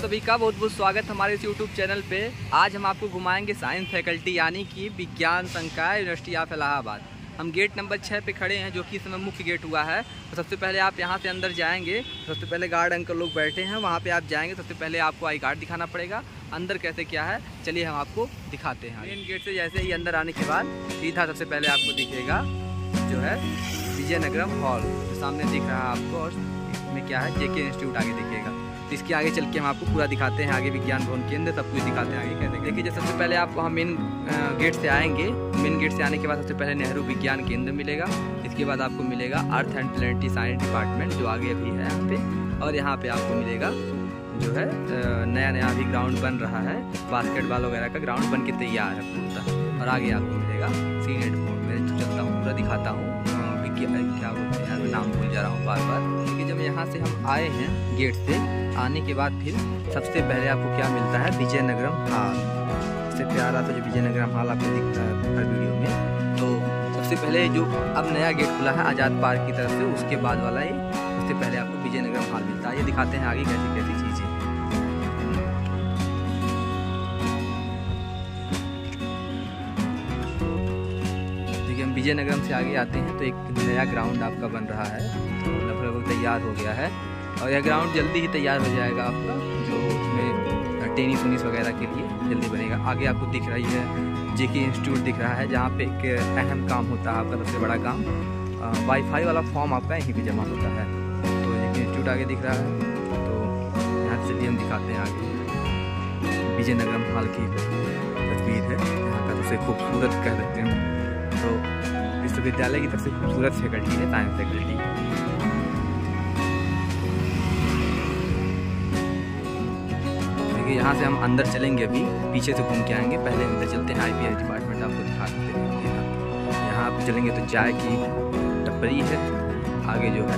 सभी का बहुत बहुत स्वागत हमारे इस यूट्यूब चैनल पे। आज हम आपको घुमाएँगे साइंस फैकल्टी यानी कि विज्ञान संकाय यूनिवर्सिटी ऑफ़ इलाहाबाद। हम गेट नंबर छः पे खड़े हैं, जो कि इस समय मुख्य गेट हुआ है। तो सबसे पहले आप यहाँ से अंदर जाएँगे, सबसे पहले गार्ड अंकल लोग बैठे हैं, वहाँ पे आप जाएँगे, सबसे पहले आपको आई कार्ड दिखाना पड़ेगा। अंदर कैसे क्या है, चलिए हम आपको दिखाते हैं। मेन गेट से जैसे ही अंदर आने के बाद सीधा सबसे पहले आपको दिखेगा, जो है विजयनगरम हॉल सामने दिख रहा है आपको, और इसमें क्या है जेके इंस्टीट्यूट आगे दिखेगा। तो इसके आगे चल के हम आपको पूरा दिखाते हैं आगे विज्ञान भवन केंद्र सब कुछ दिखाते हैं आगे कैसे देखिए जैसे सबसे पहले आप वहाँ मेन गेट से आएँगे मेन गेट से आने के बाद सबसे पहले नेहरू विज्ञान केंद्र मिलेगा। इसके बाद आपको मिलेगा earth and planetary science department जो आगे अभी है यहाँ पे, और यहाँ पे आपको मिलेगा जो है नया नया अभी ग्राउंड बन रहा है। बास्केटबॉल वगैरह का ग्राउंड बन के तैयार है पूरा। और आगे आपको मिलेगा सी नेट फ़ोन मैं चलता हूँ, पूरा दिखाता हूँ क्या बोलते हैं? मैं नाम भूल जा रहा हूँ बार बार क्योंकि जब यहाँ से हम आए हैं गेट से, आने के बाद फिर सबसे पहले आपको क्या मिलता है? विजयनगरम हाल। सबसे प्यारा तो जो विजयनगरम हाल आपको दिखता है हर वीडियो में। तो सबसे पहले जो अब नया गेट खुला है आज़ाद पार्क की तरफ़ से, उसके बाद वाला ही सबसे पहले आपको विजयनगरम हाल मिलता है। ये दिखाते हैं आगे कैसे कैसी विजयनगरम से आगे आते हैं तो एक नया ग्राउंड आपका बन रहा है। तो लगभग तैयार हो गया है। और यह ग्राउंड जल्दी ही तैयार हो जाएगा आपका, जो उसमें टेनिस वनीस वगैरह के लिए जल्दी बनेगा। आगे आपको दिख रही है जेके इंस्टीट्यूट दिख रहा है, जहाँ पे एक अहम काम होता है आपका, सबसे बड़ा काम। वाईफाई वाला फॉर्म आपका यहीं पे जमा होता है। तो जेके इंस्टीट्यूट आगे दिख रहा है। तो यहाँ से भी हम दिखाते हैं आगे। विजयनगरम हाल की तस्वीर है। यहाँ का सबसे खूबसूरत कह सकते हैं विश्वविद्यालय की सबसे खूबसूरत फैकल्टी है साइंस फैकल्टी देखिए, यहाँ से हम अंदर चलेंगे अभी, पीछे से घूम के आएँगे, पहले अंदर चलते हैं आईपीएस डिपार्टमेंट आपको दिखा देते हैं। यहाँ आप चलेंगे तो चाय की टपरी है, आगे जो है,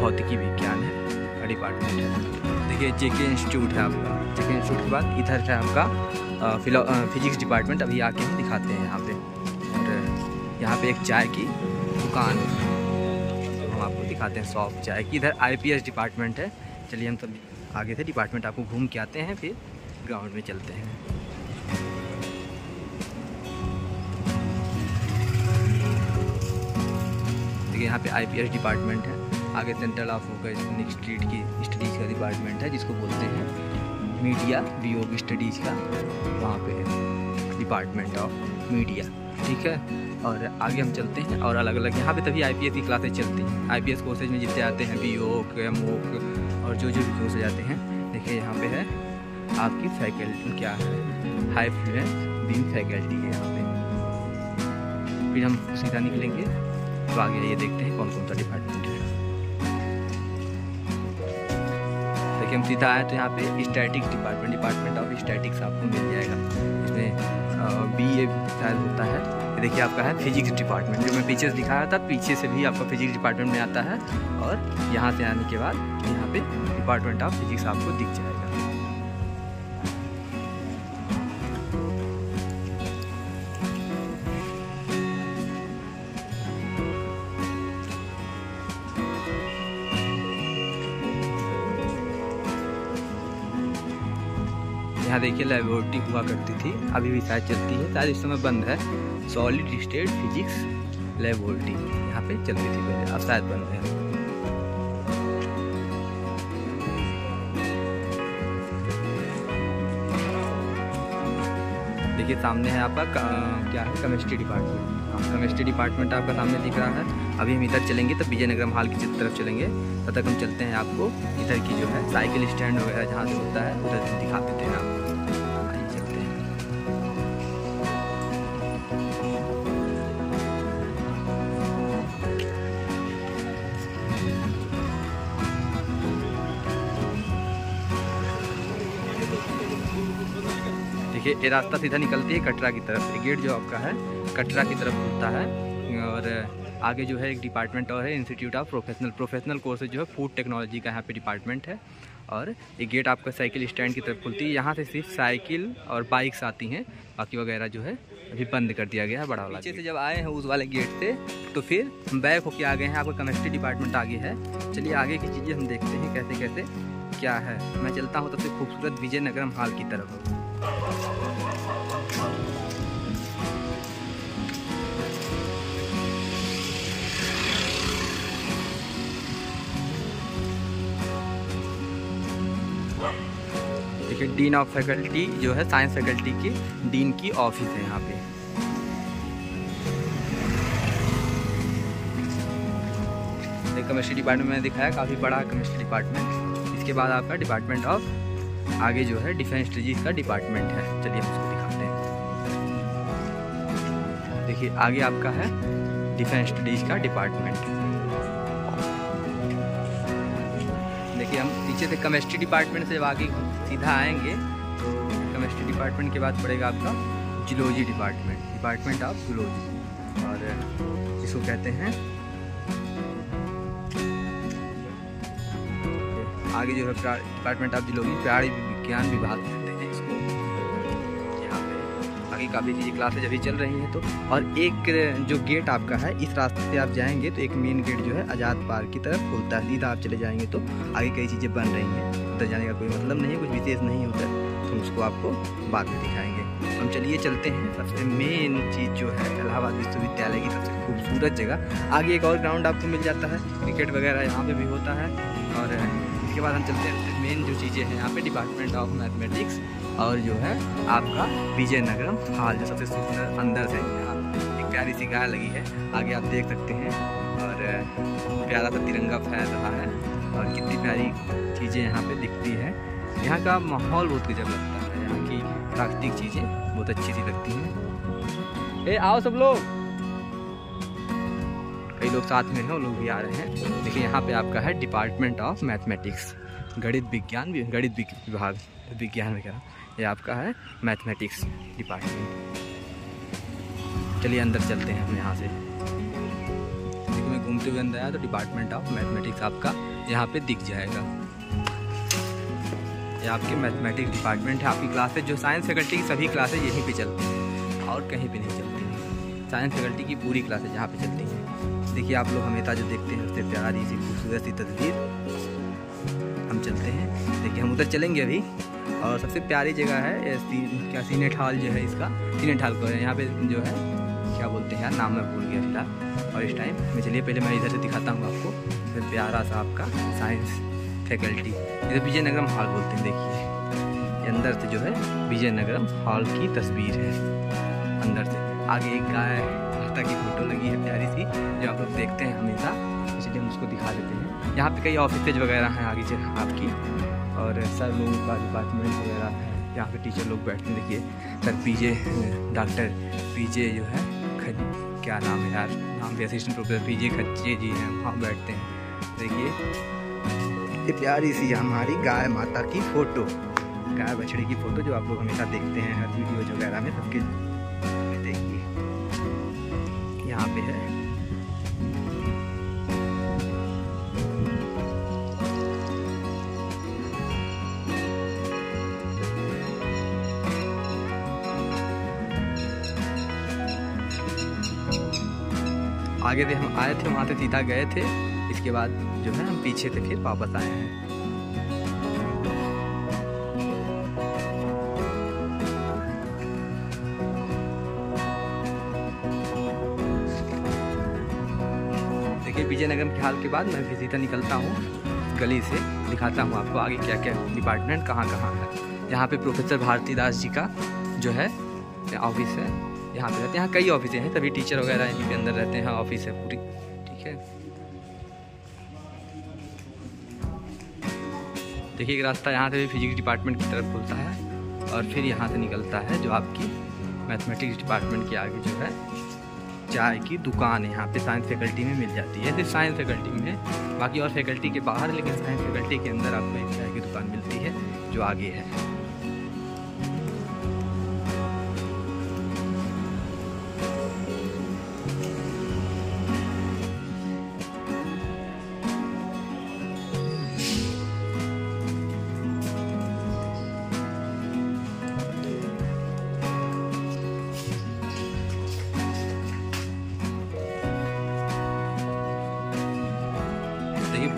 भौतिकी विज्ञान है डिपार्टमेंट है। देखिए जेके इंस्टीट्यूट है आपका। जेके इंस्टीट्यूट के बाद इधर है आपका फिजिक्स डिपार्टमेंट अभी आके हम दिखाते हैं यहाँ पे। यहाँ पे एक चाय की दुकान हम आपको दिखाते हैं शॉप चाय की। इधर आईपीएस डिपार्टमेंट है। चलिए हम तो आगे से डिपार्टमेंट आपको घूम के आते हैं, फिर ग्राउंड में चलते हैं। देखिए यहाँ पे आईपीएस डिपार्टमेंट है। आगे सेंट्रल ऑफ़ ऑर्गेनिक स्ट्रीट की स्टडीज़ का डिपार्टमेंट है, जिसको बोलते हैं मीडिया वियोग स्टडीज़ का। वहाँ पे है। डिपार्टमेंट ऑफ़ मीडिया ठीक है? और आगे हम चलते हैं और अलग अलग यहाँ पे तभी आईपीएस की क्लासेज चलती हैं। आईपीएस कोर्सेज में जितने आते हैं बी ओक एम ओक और जो जो भी कोर्सेज आते हैं, देखिए यहाँ पे है आपकी फैकल्टी क्या है? हाई फ्लुएंस बीम फैकल्टी है यहाँ पे। फिर हम सीधा निकलेंगे तो आगे ये देखते हैं कौन कौन सा डिपार्टमेंट है। देखिए हम सीधा आए तो यहाँ पे statics department department of statics आपको मिल जाएगा। बी ए शायद होता है। देखिए आपका है फिजिक्स डिपार्टमेंट जो मैं पीछे से दिखाया था, पीछे से भी आपका फिजिक्स डिपार्टमेंट में आता है। और यहाँ से आने के बाद यहाँ पे डिपार्टमेंट ऑफ़ फिजिक्स आपको दिख जाएगा। यहाँ देखिए लेबोरेटरी हुआ करती थी, अभी भी शायद चलती है। शायद इस समय बंद है। सॉलिड स्टेट फिजिक्स लेबोरेटरी यहाँ पे चलती थी पहले, अब शायद बंद है। देखिए सामने है आपका क्या है? केमिस्ट्री डिपार्टमेंट केमिस्ट्री डिपार्टमेंट आपका सामने दिख रहा है। अभी हम इधर चलेंगे तो विजयनगरम हाल की तरफ़ चलेंगे। तब तक हम चलते हैं आपको इधर की जो है साइकिल स्टैंड वगैरह जहाँ से होता है, उधर दिखा देते हैं आपको देखिए ये रास्ता सीधा निकलती है कटरा की तरफ़ गेट जो आपका है कटरा की तरफ़ खुलता है। और आगे जो है एक डिपार्टमेंट और है institute of professional professional courses जो है फ़ूड टेक्नोलॉजी का यहाँ पे डिपार्टमेंट है। और ये गेट आपका साइकिल स्टैंड की तरफ़ खुलती है। यहाँ से सिर्फ़ साइकिल और बाइक्स आती हैं। बाकी वगैरह जो है अभी बंद कर दिया गया है बड़ा वाला पीछे से जब आए हैं उस वाले गेट से तो फिर हम बैक होके आ गए हैं। आपका केमिस्ट्री डिपार्टमेंट आगे है। चलिए आगे की चीज़ें हम देखते हैं कैसे कैसे क्या है। मैं चलता हूँ सबसे खूबसूरत विजयनगरम हॉल की तरफ़। देखिए डीन ऑफ़ फैकल्टी जो है साइंस फैकल्टी की डीन की ऑफ़िस है यहाँ पे। केमिस्ट्री डिपार्टमेंट मैंने दिखाया, काफ़ी बड़ा केमिस्ट्री डिपार्टमेंट इसके बाद आपका डिपार्टमेंट ऑफ़ आगे जो है डिफेंस स्टडीज़ का डिपार्टमेंट है। चलिए हम उसको दिखाते हैं। देखिए, आगे आपका है डिफेंस स्टडीज़ का डिपार्टमेंट। देखिए, हम पीछे से केमिस्ट्री डिपार्टमेंट से आगे सीधा आएँगे। तो केमिस्ट्री डिपार्टमेंट के बाद पड़ेगा आपका zoology department department of zoology और इसको कहते हैं आगे जो है डिपार्टमेंट ऑफ़ जूलॉजी प्राणी विज्ञान विभाग कहते हैं इसको। यहाँ पे आगे काफ़ी चीज़ें क्लासेज अभी चल रही हैं तो। और एक, जो गेट आपका है, इस रास्ते से आप जाएँगे तो एक मेन गेट जो है आज़ाद पार्क की तरफ़ खुलता है। सीधा आप चले जाएँगे तो आगे कई चीज़ें बन रही हैं। उधर जाने का कोई मतलब नहीं कुछ विशेष नहीं होता तो उसको आपको बाद में दिखाएँगे। हम चलिए चलते हैं। सबसे मेन चीज़ जो है, इलाहाबाद विश्वविद्यालय की सबसे खूबसूरत जगह। आगे एक और ग्राउंड आपको मिल जाता है। क्रिकेट वगैरह यहाँ पे भी होता है। और इसके बाद हम चलते हैं मेन जो चीज़ें हैं यहाँ पे डिपार्टमेंट ऑफ़ मैथमेटिक्स और जो है आपका विजयनगरम हॉल जो सबसे सुंदर अंदर से यहाँ एक प्यारी सी गाय लगी है। आगे आप देख सकते हैं और प्यारा सा तिरंगा फैल रहा है और कितनी प्यारी चीज़ें यहाँ पे दिखती हैं। यहाँ का माहौल बहुत गजब लगता है, यहाँ की प्राकृतिक चीज़ें बहुत अच्छी सी लगती हैं। ए, आओ सब लोग! लोग साथ में हैं वो लोग भी आ रहे हैं। देखिए, यहाँ पे आपका है डिपार्टमेंट ऑफ़ मैथमेटिक्स गणित विज्ञान गणित विभाग, विज्ञान वगैरह, ये आपका है मैथमेटिक्स डिपार्टमेंट चलिए, अंदर चलते हैं हम यहाँ से। देखिए मैं घूमते हुए अंदर आया तो डिपार्टमेंट ऑफ़ मैथमेटिक्स आपका यहाँ पे दिख जाएगा। ये आपके मैथमेटिक्स डिपार्टमेंट है, आपकी क्लासेज जो साइंस फैकल्टी की सभी क्लासेज यहीं पे चलती हैं। और कहीं पे नहीं चलती। साइंस फैकल्टी की पूरी क्लासेज यहाँ पे चलती हैं। देखिए आप लोग हमेशा जो देखते हैं उससे प्यारी सी खूबसूरत सी तस्वीर हम चलते हैं। देखिए, हम उधर चलेंगे अभी। और सबसे प्यारी जगह है क्या सीनेट हॉल जो है इसका। सीनेट हॉल को यहाँ पे जो है, क्या बोलते हैं यार, नाम मैं भूल गया फ़िलहाल और इस टाइम मैं चलिए, पहले मैं इधर से दिखाता हूँ आपको। फिर प्यारा सा आपका साइंस फैकल्टी इधर विजयनगरम हॉल बोलते हैं, देखिए। अंदर से जो है, विजयनगरम हॉल की तस्वीर है। अंदर से। आगे एक गाय माता की फ़ोटो लगी है प्यारी सी जो आप लोग देखते हैं हमेशा। इसलिए हम उसको दिखा देते हैं। यहाँ पे कई ऑफिसेज वगैरह हैं आगे आपकी। और सर लोगों का डिपार्टमेंट वगैरह है यहाँ पे टीचर लोग बैठते हैं देखिए। सर पीजे डॉक्टर पीजे जो है खज क्या नाम है यार? नाम भी assistant professor PJ Khachche ji हैं वहाँ बैठते हैं। देखिए ये प्यारी सी हमारी गाय माता की फ़ोटो। गाय बछड़ी की फ़ोटो जो आप लोग हमेशा देखते हैं हर वीडियो वगैरह में सबके। पे है। आगे से हम आए थे, वहाँ से सीधा गए थे। इसके बाद जो है, हम पीछे से फिर वापस आए हैं। विजयनगर के हाल के बाद मैं सीधा निकलता हूँ। गली से दिखाता हूँ आपको आगे क्या क्या डिपार्टमेंट कहाँ कहाँ है। यहाँ पे प्रोफेसर भारती दास जी का जो है ऑफ़िस है। यहाँ पे रहते हैं। यहाँ कई ऑफिसें हैं। सभी टीचर वगैरह यहीं के अंदर रहते हैं। ऑफ़िस है पूरी। ठीक है। देखिए, एक रास्ता यहाँ से भी फिजिक्स डिपार्टमेंट की तरफ़ खुलता है और फिर यहाँ से निकलता है जो आपकी मैथमेटिक्स डिपार्टमेंट के आगे जो है। चाय की दुकान है। यहाँ पे साइंस फैकल्टी में मिल जाती है। सिर्फ़ साइंस फैकल्टी में बाकी और फैकल्टी के बाहर, लेकिन साइंस फैकल्टी के अंदर आपको एक चाय की दुकान मिलती है, जो आगे है।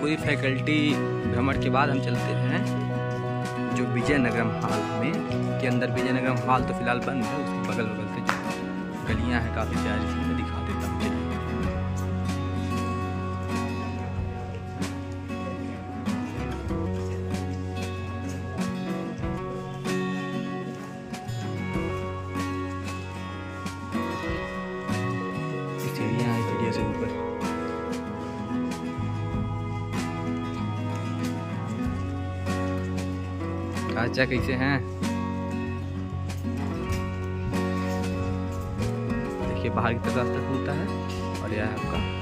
पूरी फैकल्टी भ्रमण के बाद हम चलते हैं जो विजयनगरम हॉल में, के अंदर विजयनगरम हॉल तो फ़िलहाल बंद है, उसके बगल बगल से जो गलियाँ हैं काफ़ी प्यारी चाचा कैसे हैं? देखिए बाहर की तरफ़ रास्ता खुलता है और यह आपका है